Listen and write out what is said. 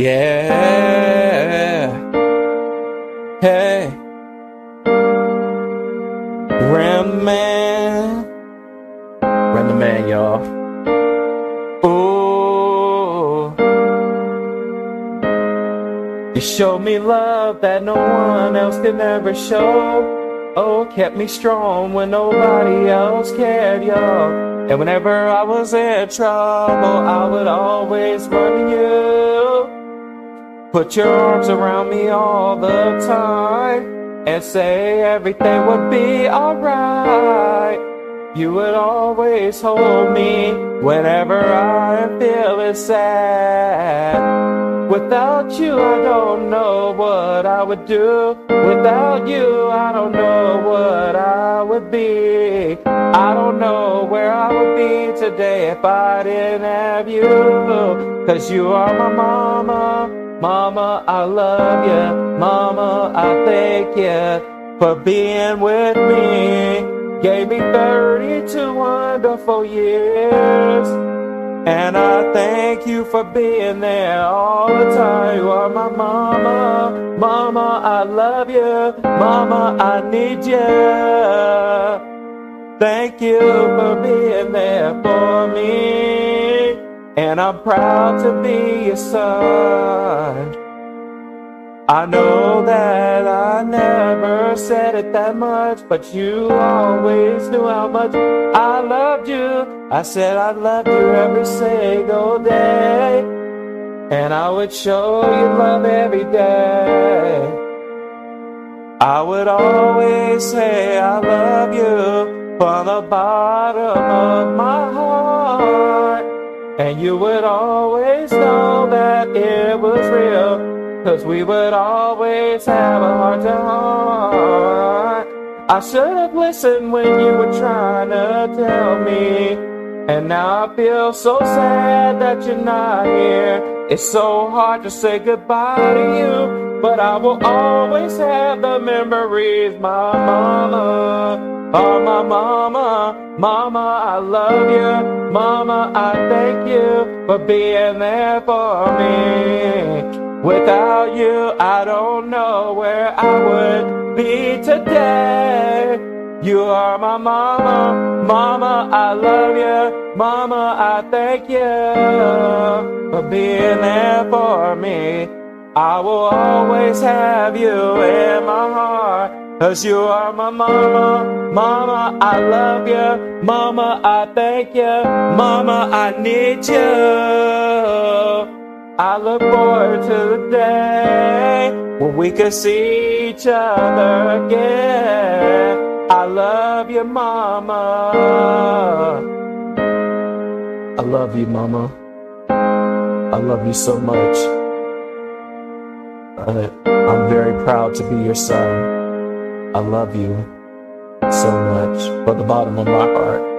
Yeah. Hey. Ram man. Ram the man, y'all. You showed me love that no one else could ever show. Oh, kept me strong when nobody else cared, y'all. And whenever I was in trouble, I would always run to you. Put your arms around me all the time and say everything would be alright. You would always hold me whenever I am feeling sad. Without you, I don't know what I would do. Without you, I don't know what I would be. I don't know where I would be today if I didn't have you. Cause you are my mama. Mama, I love you. Mama, I thank you for being with me. Gave me 32 wonderful years. And I thank you for being there all the time. You are my mama. Mama, I love you. Mama, I need you. Thank you for being there for me. And I'm proud to be your son. I know that I never said it that much, but you always knew how much I loved you. I said I loved you every single day, and I would show you love every day. I would always say I love you from the bottom of my heart, and you would always know that it was real. Cause we would always have a heart to heart. I should have listened when you were trying to tell me. And now I feel so sad that you're not here. It's so hard to say goodbye to you. But I will always have the memories, my mama. Oh, my mama, mama, I love you. Mama, I thank you for being there for me. Without you, I don't know where I would be today. You are my mama, mama, I love you. Mama, I thank you being there for me. I will always have you in my heart. Cause you are my mama, mama, I love you. Mama, I thank you. Mama, I need you. I look forward to the day when we can see each other again. I love you, Mama. I love you, Mama. I love you so much. I'm very proud to be your son. I love you so much from the bottom of my heart.